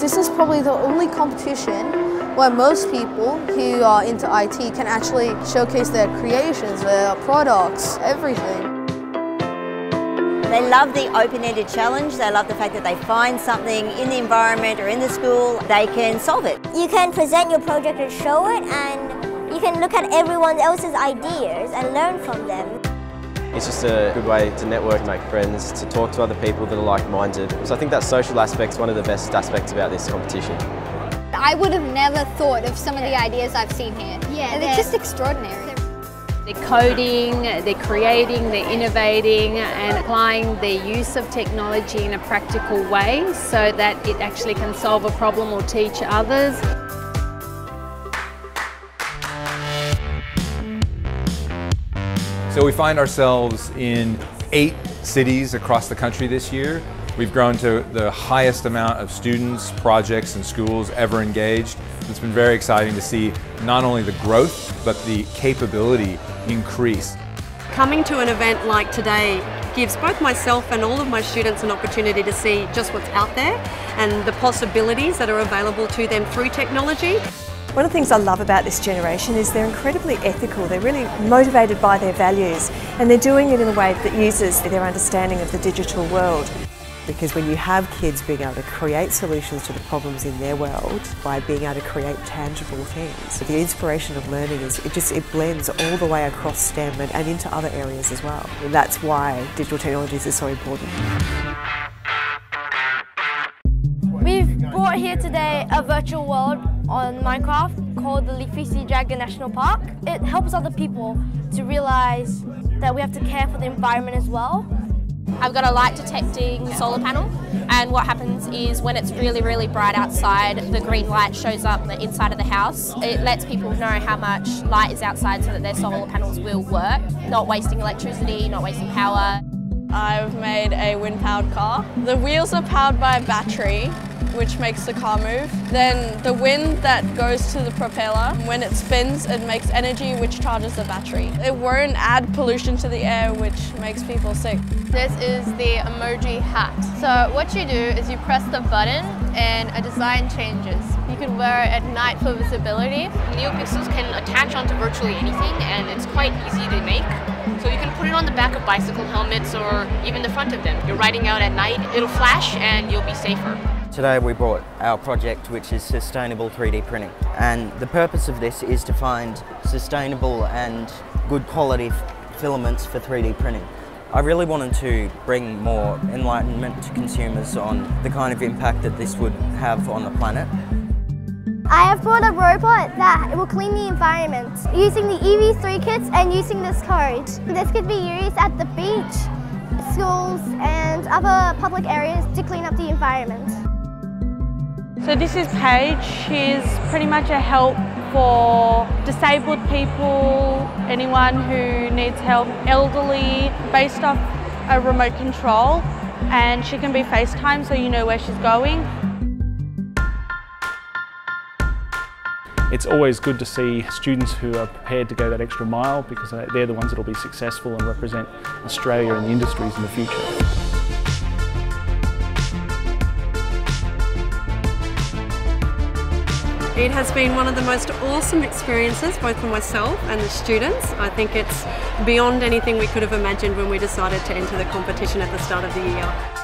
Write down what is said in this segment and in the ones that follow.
This is probably the only competition where most people who are into IT can actually showcase their creations, their products, everything. They love the open-ended challenge. They love the fact that they find something in the environment or in the school, they can solve it. You can present your project and show it and you can look at everyone else's ideas and learn from them. It's just a good way to network, make friends, to talk to other people that are like-minded. So I think that social aspect is one of the best aspects about this competition. I would have never thought of some of the ideas I've seen here. Yeah, they're just extraordinary. They're coding, they're creating, they're innovating and applying their use of technology in a practical way so that it actually can solve a problem or teach others. So we find ourselves in eight cities across the country this year. We've grown to the highest amount of students, projects, and schools ever engaged. It's been very exciting to see not only the growth, but the capability increase. Coming to an event like today gives both myself and all of my students an opportunity to see just what's out there and the possibilities that are available to them through technology. One of the things I love about this generation is they're incredibly ethical, they're really motivated by their values and they're doing it in a way that uses their understanding of the digital world because when you have kids being able to create solutions to the problems in their world by being able to create tangible things, the inspiration of learning is it just it blends all the way across STEM and, and into other areas as well. And that's why digital technologies is so important. We've brought here today a virtual world on Minecraft called the Leafy Sea Dragon National Park. It helps other people to realise that we have to care for the environment as well I've got a light detecting solar panel and what happens is when it's really really bright outside the green light shows up the inside of the house. It lets people know how much light is outside so that their solar panels will work, not wasting electricity, not wasting power. I've made a wind powered car. The wheels are powered by a battery which makes the car move. Then the wind that goes to the propeller, when it spins, it makes energy which charges the battery. It won't add pollution to the air which makes people sick. This is the emoji hat. So what you do is you press the button and a design changes. You can wear it at night for visibility. NeoPixels can attach onto virtually anything and it's quite easy to make. So you can put it on the back of bicycle helmets or even the front of them. You're riding out at night, it'll flash and you'll be safer. Today we brought our project which is sustainable 3D printing and the purpose of this is to find sustainable and good quality filaments for 3D printing. I really wanted to bring more enlightenment to consumers on the kind of impact that this would have on the planet. I have brought a robot that will clean the environment using the EV3 kits and using this code. This could be used at the beach, schools and other public areas to clean up the environment. So this is Paige. She's pretty much a help for disabled people, anyone who needs help, elderly, based off a remote control and she can be FaceTime so you know where she's going. It's always good to see students who are prepared to go that extra mile because they're the ones that will be successful and represent Australia and the industries in the future. It has been one of the most awesome experiences, both for myself and the students. I think it's beyond anything we could have imagined when we decided to enter the competition at the start of the year.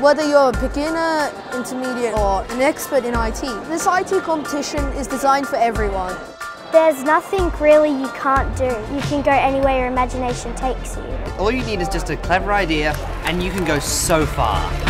Whether you're a beginner, intermediate or an expert in IT, this IT competition is designed for everyone. There's nothing really you can't do. You can go anywhere your imagination takes you. All you need is just a clever idea and you can go so far.